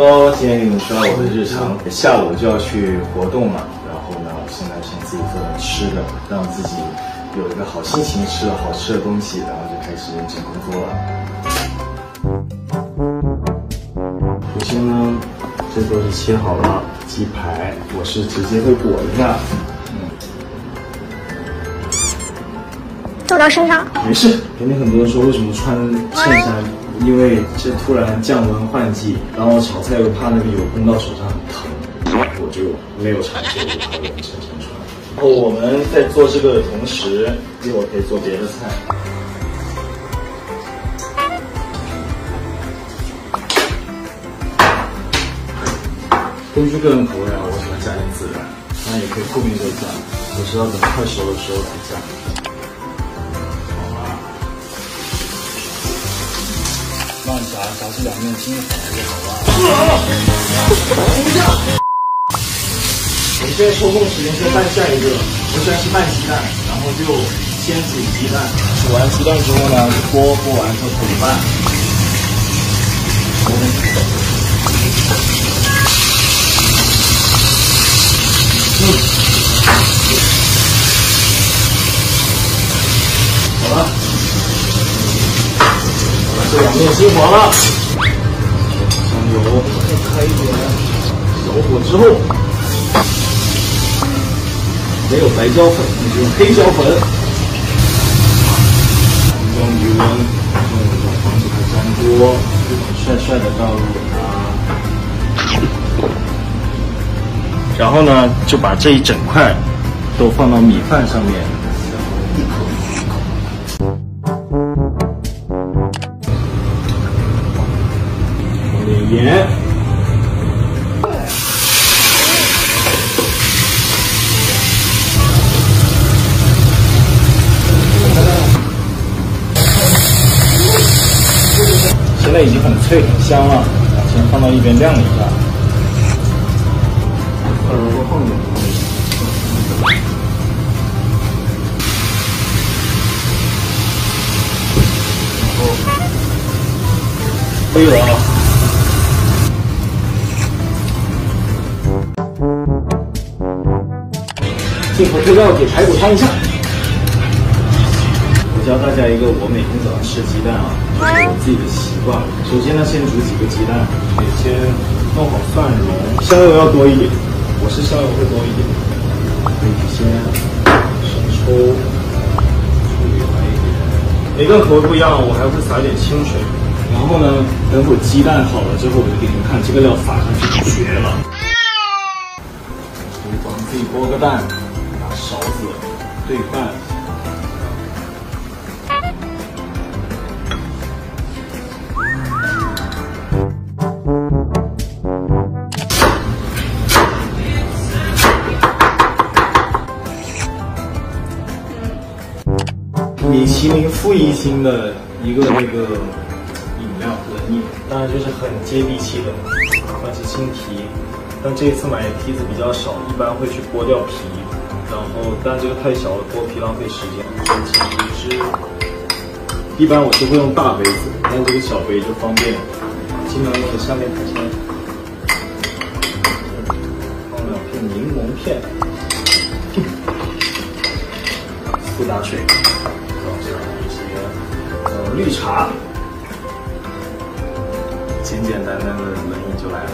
Hello，今天给你们说我的日常。下午就要去活动嘛，然后呢，我现在先自己做点吃的，让自己有一个好心情，吃了好吃的东西，然后就开始认真工作了。首先呢，这都是切好了鸡排，我是直接会裹一下，嗯走到身上。没事。肯定很多人说为什么穿衬衫？因为是突然降温换季，然后炒菜又怕那个油崩到手上很疼，我就没有尝试，我就穿衬衫穿。然后我们在做这个的同时，一会儿可以做别的菜。根据个人口味啊，我喜欢加点孜然，当然也可以后面再加，我是要等快熟的时候才加。慢炸，炸至两面金黄就好了。我们现在抽空时间先拌下一个，我喜欢吃拌鸡蛋，然后就先煮鸡蛋，煮完鸡蛋之后呢，锅锅完之后煮拌。嗯，这两面金黄了，香油再开一点，小火之后，没有白椒粉，那就用黑椒粉。用余温，用防止它粘锅，帅帅的倒入它。然后呢，就把这一整块都放到米饭上面，盐，现在已经很脆很香了，先放到一边晾一下。二萝卜放点，然后可以了。进口配料给排骨烫一下。我教大家一个我每天早上吃鸡蛋啊，就是我自己的习惯。首先呢，先煮几个鸡蛋，先弄好蒜蓉，香油要多一点，我是香油会多一点。可以先生抽，醋来一点。每个人口味不一样，我还会撒一点清水。然后呢，等会鸡蛋好了之后，我就给你们看这个料撒上去绝了。厨房自己剥个蛋。勺子对半，米其林负一星的一个那个饮料，冷饮，当然就是很接地气的番茄青提，但这一次买的提子比较少，一般会去剥掉皮。然后，但这个太小了，剥皮浪费时间。番茄汁，一般我是会用大杯子，但这个小杯就方便，尽量用下面台先放两片柠檬片，苏打水，放上一些呃绿茶，简简单单的冷饮就来了。